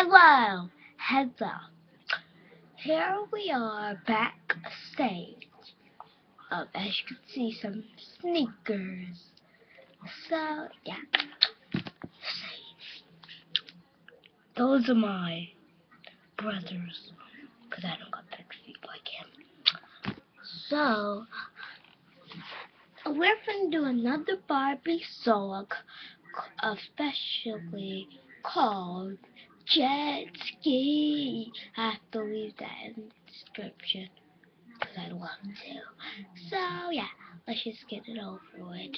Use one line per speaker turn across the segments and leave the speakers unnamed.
Hello, hello. Here we are backstage. Um, as you can see, some sneakers. So yeah, those are my brothers, cause I don't got big feet like him. So we're gonna do another Barbie song, especially called Jet Ski. I have to leave that in the description because I love to. So yeah, let's just get it over with.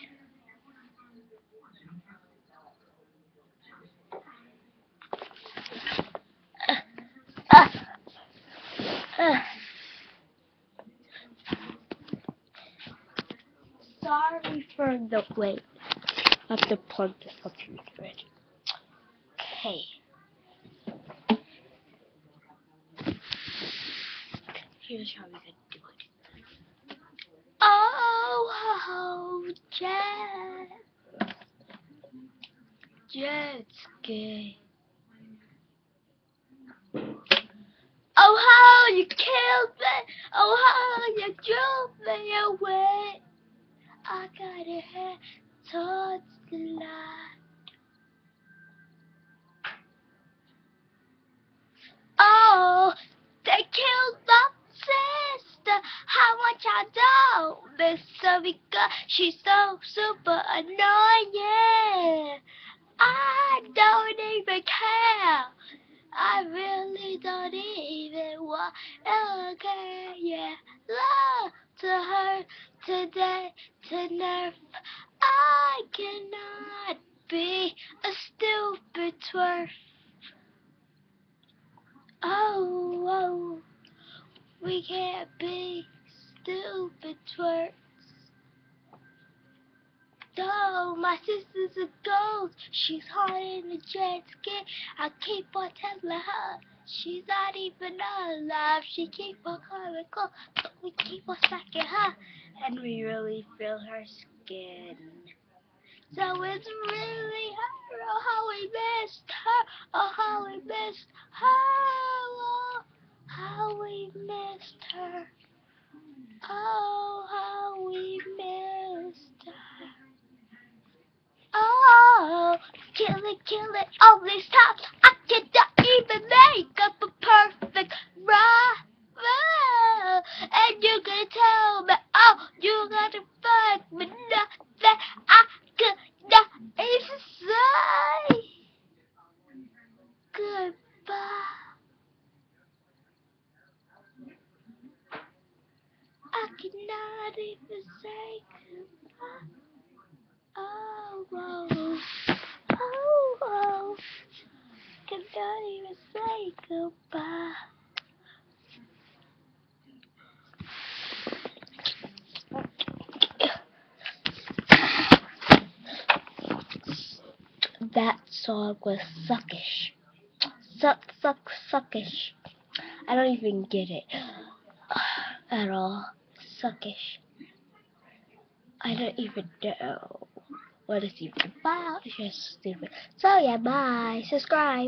Sorry for the wait. I have to plug this up to the fridge. Okay. Here's how we gonna do it. Oh, oh, jet. Jet ski. Oh, how you killed me. Oh, how you drove me away. I gotta head towards the light. Miss her she's so super annoying. I don't even care. I really don't even want to care. Yeah, love to her today to nerf. I cannot be a stupid twerp. Oh, oh, we can't be stupid twerps. No, my sister's a ghost. She's hot in the jet ski. I keep on telling her she's not even alive. She keep on coming close, but we keep on smacking her, and we really feel her skin. So it's really her. Oh, how we missed her. Oh, how we missed her. Oh, how we missed her. Oh, how we missed her. Oh, kill it, kill it. All these times I cannot even make up a perfect rhyme. And you can tell me, oh, you gotta find me nothing I could not even say. Goodbye. I cannot even say goodbye. Oh, oh, oh, oh. Cannot even That song was suckish. Suck, suck, suckish. I don't even get it at all. Suckish. I don't even know what it's even about. It's just stupid. So yeah, bye. Subscribe.